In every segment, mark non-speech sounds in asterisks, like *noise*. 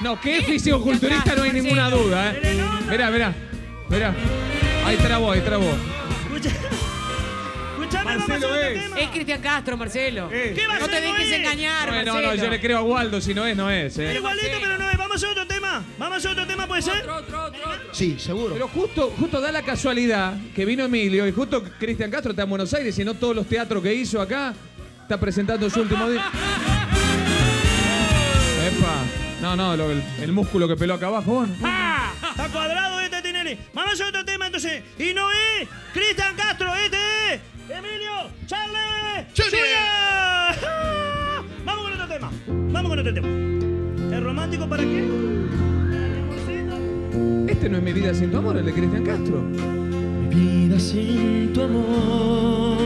No, que es fisicoculturista no hay ninguna duda, ¿eh? Mirá, mirá, mirá. Ahí trabó, ahí trabó. Escucha- Escuchame, vamos a Marcelo es. tema. Es Cristian Castro, Marcelo. Eh. ¿Qué va a No te ser? dejes es? engañar, No, no, Marcelo. no, yo le creo a Waldo, si no es, no es, Pero ¿eh? igualito, pero no es. Vamos a otro tema. Vamos a otro tema, ¿puede ser? Otro, otro, otro, otro. Sí, seguro. Pero justo, justo da la casualidad que vino Emilio y justo Cristian Castro está en Buenos Aires y no todos los teatros que hizo acá está presentando su último día. *laughs* Epa. No, no, lo- el, el músculo que peló acá abajo, bueno. Está cuadrado este Tinelli. Vamos a hacer otro tema entonces. Y no es Cristian Castro, este es Emilio Charles Junior. Vamos con otro tema. Vamos con otro tema. ¿Es romántico para qué? Este no es mi vida sin tu amor, el de Cristian Castro. Mi vida sin tu amor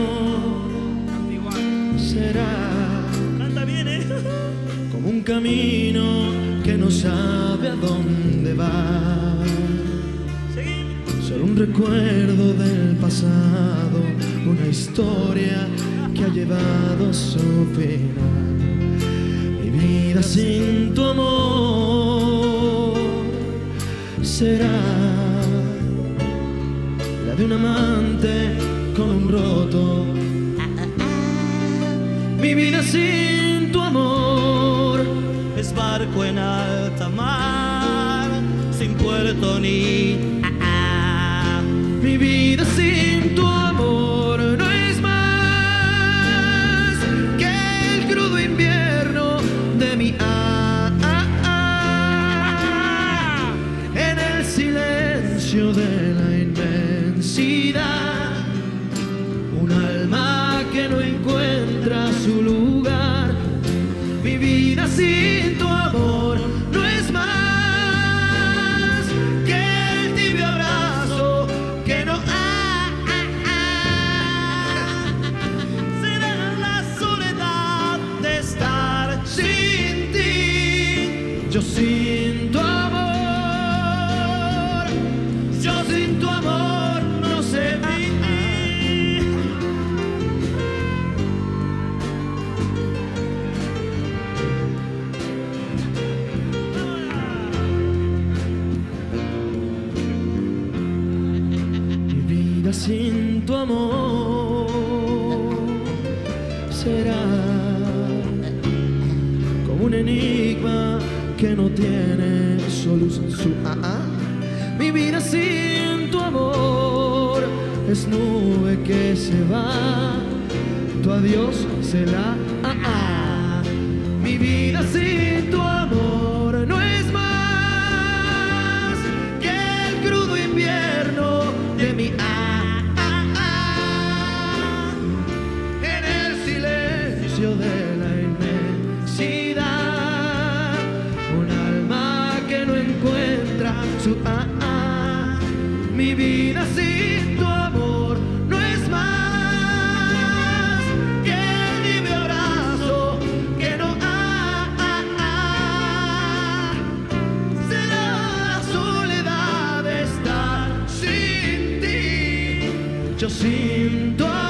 será camino que no sabe a dónde va. Solo un recuerdo del pasado, una historia que ha llevado su final. Mi vida sin tu amor será la de un amante con un roto. Mi vida sin tu amor Es barco en alta mar, sin puerto ni. Mi vida sin tu amor no es más que el tibio abrazo que no ah, ah, ah. Será la soledad de estar sin ti. Yo sin sin tu amor será como un enigma que no tiene solución. Su, ah, ah. Mi vida sin tu amor es nube que se va, tu adiós se la. ah, ah. Mi vida sin de la inmensidad. Un alma que no encuentra su ah, ah. Mi vida sin tu amor no es más que el tibio abrazo que no ah, ah, ah. Será la soledad de estar sin ti. Yo sin tu amor,